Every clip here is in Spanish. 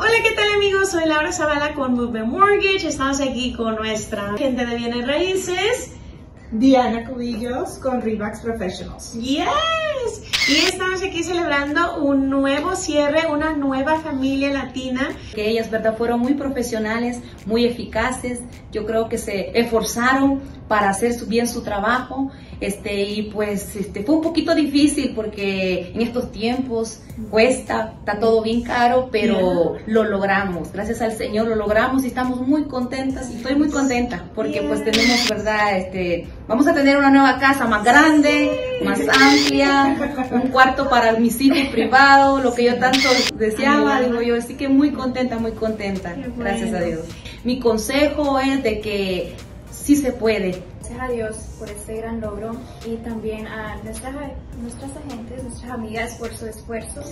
Hola, ¿qué tal amigos? Soy Laura Zavala con Movement Mortgage. Estamos aquí con nuestra gente de bienes raíces. Diana Cubillos con Remax Professionals. Yes. Y estamos aquí celebrando un nuevo cierre, una nueva familia latina. Que ellas, ¿verdad? Fueron muy profesionales, muy eficaces. Yo creo que se esforzaron para hacer bien su trabajo. Este, y pues este, fue un poquito difícil porque en estos tiempos cuesta, está todo bien caro, pero lo logramos. Gracias al Señor lo logramos y estamos muy contentas. Y estoy muy contenta porque pues tenemos, ¿verdad? Este, vamos a tener una nueva casa más grande, más amplia, un cuarto para mis hijos privado, lo que yo tanto deseaba, digo yo, así que muy contenta, muy contenta, gracias a Dios. Mi consejo es de que sí se puede. Gracias a Dios por este gran logro y también a nuestras, nuestras agentes, nuestras amigas por su esfuerzo.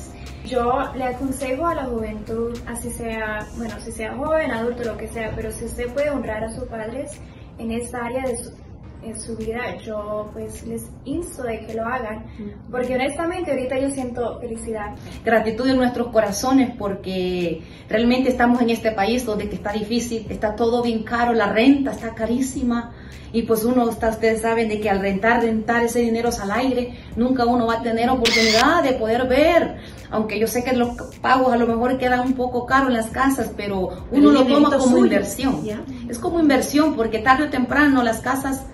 Yo le aconsejo a la juventud, así sea, bueno, si sea joven, adulto, lo que sea, pero si usted puede honrar a sus padres en esta área de su, en su vida, yo pues les insto de que lo hagan, porque honestamente ahorita yo siento felicidad. Gratitud en nuestros corazones porque realmente estamos en este país donde está difícil, está todo bien caro, la renta está carísima y pues uno, está, ustedes saben de que al rentar, rentar ese dinero al aire, nunca uno va a tener oportunidad de poder ver, aunque yo sé que los pagos a lo mejor quedan un poco caros en las casas, pero uno lo toma como inversión. Es como inversión porque tarde o temprano las casas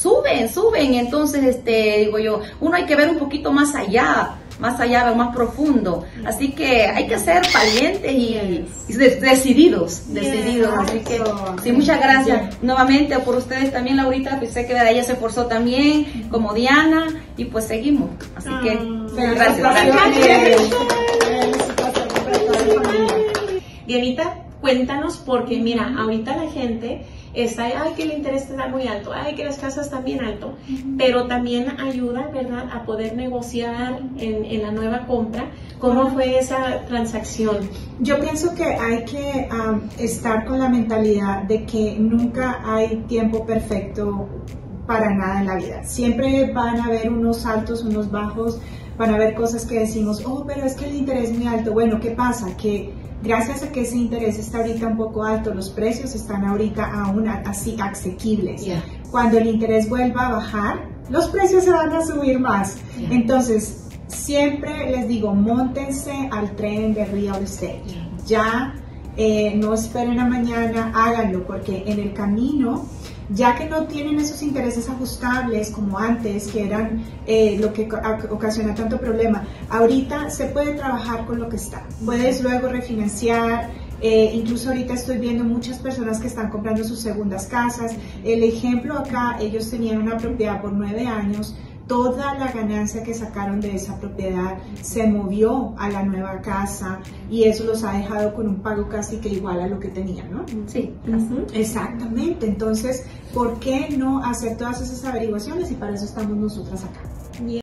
suben, suben. Entonces, este, digo yo, uno hay que ver un poquito más allá, más allá, más profundo. Así que hay que ser valientes y, decididos, decididos. Así que, sí, muchas gracias nuevamente por ustedes también, Laurita. Pues sé que ella se esforzó también, como Diana, y pues seguimos. Así que, ah, gracias. Dianita, cuéntanos, porque mira, ahorita la gente está, ay, que el interés está muy alto, ay, que las casas están bien alto, pero también ayuda, ¿verdad?, a poder negociar en, en la nueva compra. ¿Cómo fue esa transacción? Yo pienso que hay que um, estar con la mentalidad de que nunca hay tiempo perfecto para nada en la vida. Siempre van a haber unos altos, unos bajos, van a haber cosas que decimos, oh, pero es que el interés es muy alto. Bueno, ¿qué pasa? Que gracias a que ese interés está ahorita un poco alto, los precios están ahorita aún así asequibles. Cuando el interés vuelva a bajar, los precios se van a subir más. Entonces, siempre les digo, montense al tren de real estate. Ya eh, no esperen a mañana, háganlo, porque en el camino ya que no tienen esos intereses ajustables como antes, que eran eh, lo que ocasiona tanto problema, ahorita se puede trabajar con lo que está. Puedes luego refinanciar, eh, incluso ahorita estoy viendo muchas personas que están comprando sus segundas casas. El ejemplo acá, ellos tenían una propiedad por nueve años, toda la ganancia que sacaron de esa propiedad se movió a la nueva casa y eso los ha dejado con un pago casi que igual a lo que tenían, ¿no? Sí, exactamente. Entonces, ¿por qué no hacer todas esas averiguaciones? Y para eso estamos nosotras acá.